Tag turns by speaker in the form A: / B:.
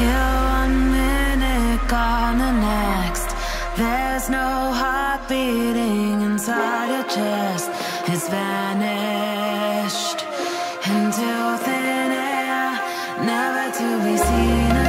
A: Here one minute, gone the next. There's no heart beating inside your chest. It's vanished into thin air, never to be seen.